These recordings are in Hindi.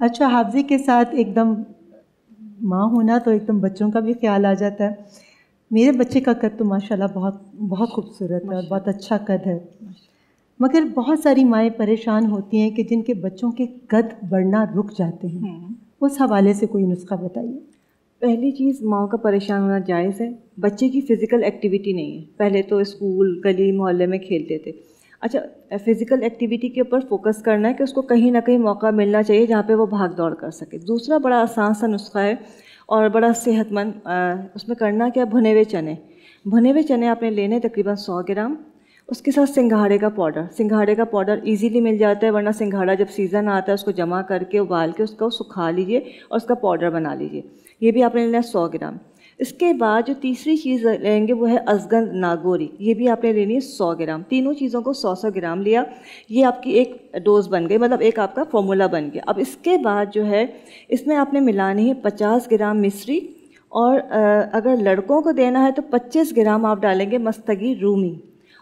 अच्छा हाफजी के साथ एकदम माँ होना तो एकदम बच्चों का भी ख्याल आ जाता है। मेरे बच्चे का कद तो माशाल्लाह बहुत बहुत खूबसूरत है और बहुत अच्छा कद है। मगर बहुत सारी माएँ परेशान होती हैं कि जिनके बच्चों के कद बढ़ना रुक जाते हैं। हम्म। उस हवाले से कोई नुस्खा बताइए। पहली चीज़ माँ का परेशान होना जायज़ है। बच्चे की फ़िज़िकल एक्टिविटी नहीं है। पहले तो स्कूल गली मोहल्ले में खेलते थे। अच्छा फ़िज़िकल एक्टिविटी के ऊपर फोकस करना है कि उसको कहीं ना कहीं मौका मिलना चाहिए जहाँ पे वो भाग दौड़ कर सके। दूसरा बड़ा आसान सा नुस्खा है और बड़ा सेहतमंद उसमें करना क्या भुने हुए चने। भुने हुए चने आपने लेने तकरीबन सौ ग्राम। उसके साथ सिंघाड़े का पाउडर। सिंघाड़े का पाउडर इजीली मिल जाता है, वरना सिंघाड़ा जब सीज़न आता है, उसको जमा करके उबाल के उसका सुखा लीजिए और उसका पाउडर बना लीजिए। ये भी आपने लेना है सौ ग्राम। इसके बाद जो तीसरी चीज़ लेंगे वो है अजगन नागोरी। ये भी आपने लेनी है सौ ग्राम। तीनों चीज़ों को सौ सौ ग्राम लिया। ये आपकी एक डोज बन गई मतलब एक आपका फॉर्मूला बन गया। अब इसके बाद जो है, इसमें आपने मिलानी है पचास ग्राम मिश्री और अगर लड़कों को देना है तो पच्चीस ग्राम आप डालेंगे मस्तगी रूमी।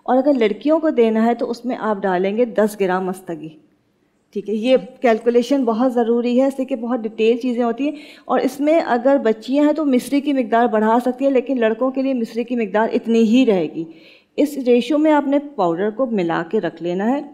और अगर लड़कियों को देना है तो उसमें आप डालेंगे दस ग्राम मस्तगी। ठीक है, ये कैलकुलेशन बहुत ज़रूरी है, इससे कि बहुत डिटेल चीज़ें होती हैं। और इसमें अगर बच्चियाँ हैं तो मिश्री की मकदार बढ़ा सकती हैं, लेकिन लड़कों के लिए मिश्री की मकदार इतनी ही रहेगी। इस रेशो में आपने पाउडर को मिला के रख लेना है।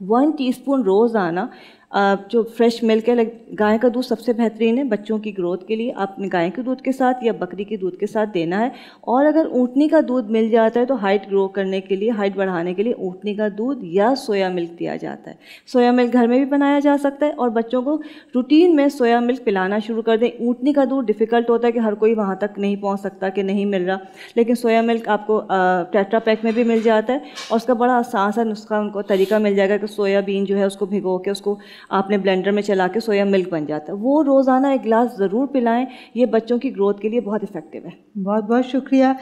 वन टीस्पून रोज़ाना जो फ्रेश मिल्क है गाय का दूध सबसे बेहतरीन है बच्चों की ग्रोथ के लिए। आपने गाय के दूध के साथ या बकरी के दूध के साथ देना है। और अगर ऊँटनी का दूध मिल जाता है तो हाइट ग्रो करने के लिए हाइट बढ़ाने के लिए ऊँटनी का दूध या सोया मिल्क दिया जाता है। सोया मिल्क घर में भी बनाया जा सकता है और बच्चों को रूटीन में सोया मिल्क पिलाना शुरू कर दें। ऊँटनी का दूध डिफ़िकल्ट होता है कि हर कोई वहाँ तक नहीं पहुँच सकता कि नहीं मिल रहा। लेकिन सोया मिल्क आपको टेट्रा पैक में भी मिल जाता है और उसका बड़ा आसान सा नुस्खा उनको तरीका मिल जाएगा कि सोयाबीन जो है उसको भिगो के उसको आपने ब्लेंडर में चला के सोया मिल्क बन जाता है। वो रोज़ाना एक गिलास ज़रूर पिलाएँ, ये बच्चों की ग्रोथ के लिए बहुत इफ़ेक्टिव है। बहुत बहुत शुक्रिया।